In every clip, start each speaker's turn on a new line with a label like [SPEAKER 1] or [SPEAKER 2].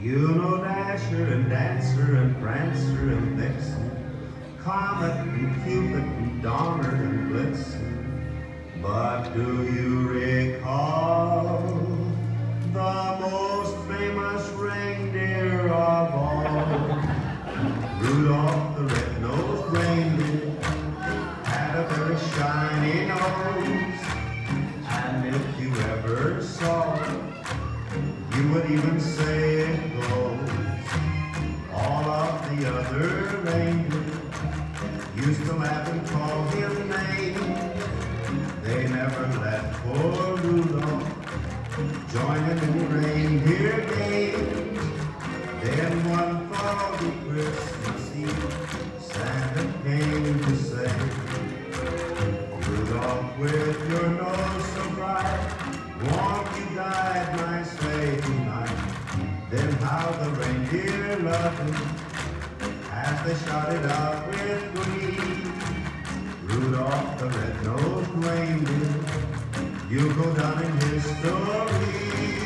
[SPEAKER 1] You know Dasher and Dancer and Prancer and Vixen, Comet and Cupid and Donner and Blitzen. But do you recall the most famous reindeer of all? Rudolph the red-nosed reindeer had a very shiny nose. And if you ever saw it, you would even say in the reindeer games. Then one foggy Christmas Eve, Santa came to say, Rudolph, with your nose so bright, won't you guide my sleigh tonight? Then how the reindeer loved him as they shouted out with glee. Rudolph the red-nosed reindeer, you'll go down in history.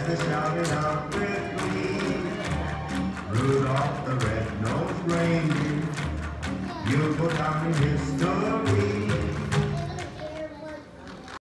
[SPEAKER 1] as they shouted out with glee. Rudolph the red-nosed reindeer, you'll go down in history.